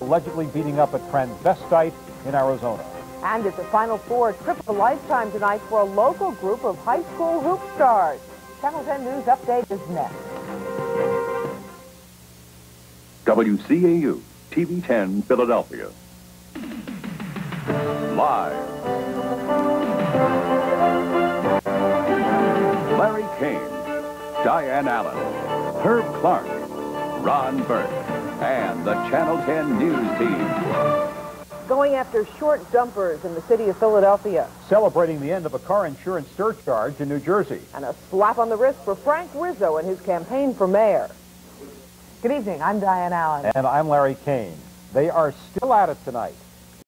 allegedly beating up a transvestite in Arizona. And it's a Final Four trip of a lifetime tonight for a local group of high school hoop stars. Channel 10 News Update is next. WCAU, TV 10, Philadelphia. Live. Larry Kane, Diane Allen, Herb Clark, Ron Burke, and the Channel 10 News Team. Going after short jumpers in the city of Philadelphia. Celebrating the end of a car insurance surcharge in New Jersey. And a slap on the wrist for Frank Rizzo and his campaign for mayor. Good evening. I'm Diane Allen. And I'm Larry Kane. They are still at it tonight.